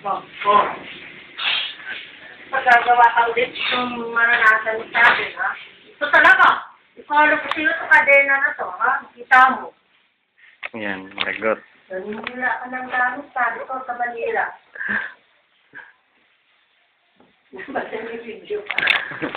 Oh. Oh. Ka ulit yung maranasan mo sa akin, ha? Ito talaga. Ikaw ko sino sa kadena na to, ha? Kita mo. Yan, lagot. Nanimula ka ng gamit, sabi ko sa Manila. Basta may video pa.